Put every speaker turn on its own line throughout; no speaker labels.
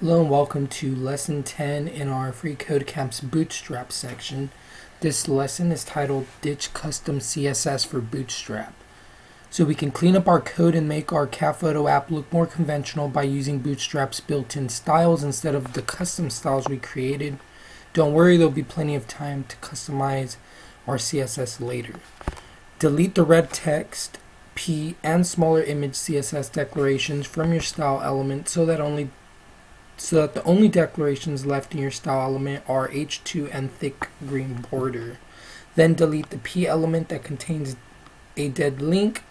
Hello and welcome to lesson 10 in our freeCodeCamp's bootstrap section. This lesson is titled ditch custom CSS for bootstrap. So we can clean up our code and make our cat photo app look more conventional by using bootstrap's built-in styles instead of the custom styles we created. Don't worry there'll be plenty of time to customize our CSS later. Delete the red text, P, and smaller image CSS declarations from your style element so that only so that the only declarations left in your style element are h2 and thick green border. Then delete the p element that contains a dead link.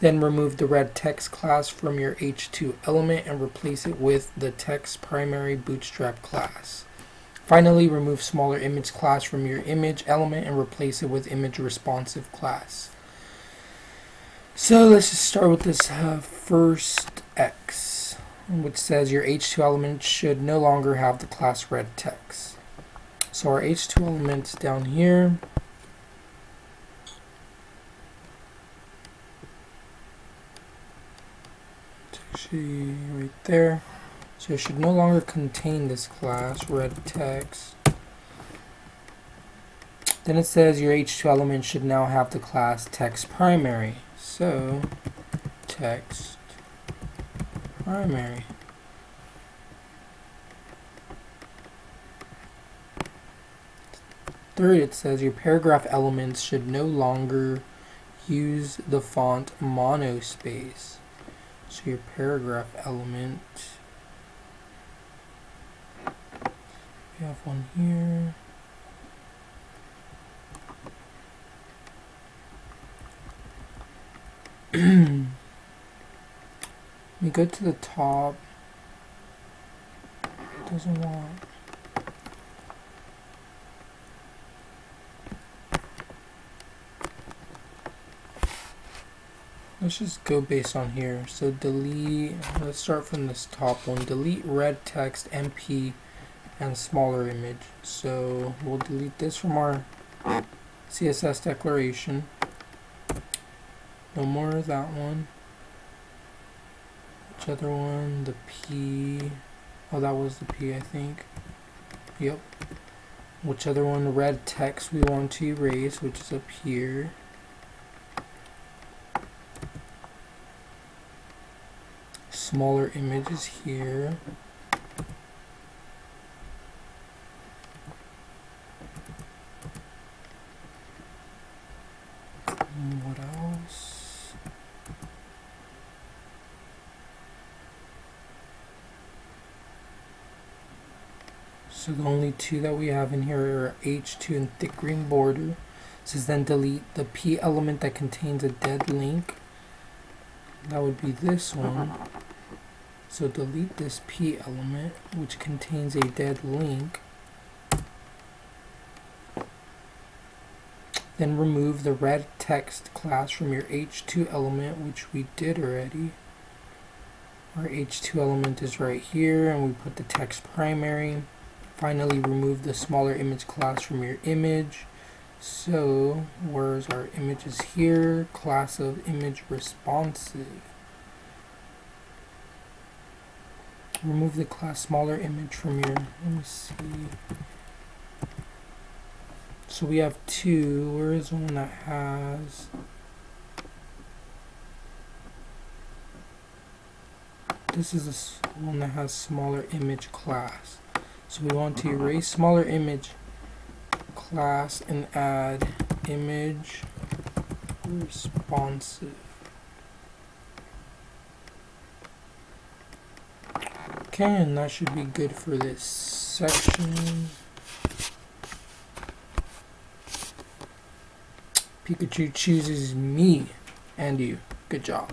Then remove the red text class from your h2 element and replace it with the text primary bootstrap class. Finally, remove smaller image class from your image element and replace it with image responsive class. So let's just start with this uh, first X which says your H2 element should no longer have the class red text. So our H2 element down here. Right there. So it should no longer contain this class red text. Then it says your H2 element should now have the class text primary. So text primary. Third, it says your paragraph elements should no longer use the font monospace. So your paragraph element, we have one here. We go to the top. It doesn't want. Let's just go based on here. So delete, let's start from this top one. Delete red text, MP, and smaller image. So we'll delete this from our CSS declaration. No more of that one. Which other one? The P. Oh, that was the P, I think. Yep. Which other one? The red text we want to erase, which is up here. Smaller images here. Mm, what else? So the only two that we have in here are H2 and thick green border. It says then delete the P element that contains a dead link. That would be this uh-huh. one. So delete this P element which contains a dead link. Then remove the red text class from your H2 element which we did already. Our H2 element is right here and we put the text primary. Finally, remove the smaller image class from your image. So, where's our images here? Class of image responsive. Remove the class smaller image from your, let me see. So we have two. Where is one that has this is a one that has smaller image class. So we want to erase smaller image class and add image responsive. Okay, and that should be good for this section. Pikachu chooses me and you. Good job.